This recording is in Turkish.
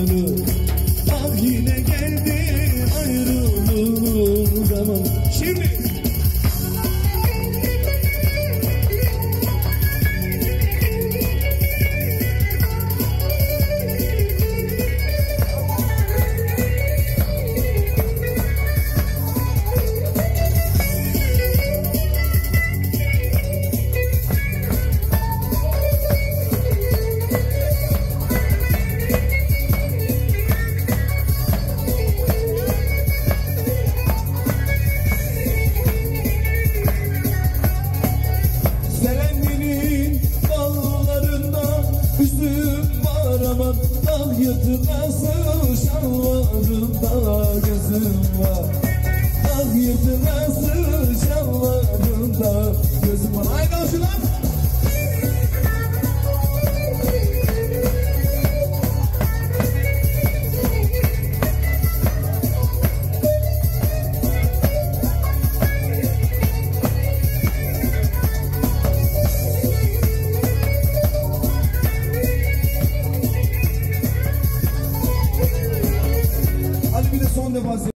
yolu Ah yine geldi ayrılığın zaman. Şimdi Üzüm var aman dal yırtılası Şalvarında gözüm var. Dal yırtılası şalvarında gözüm var. Haydi şular Son defa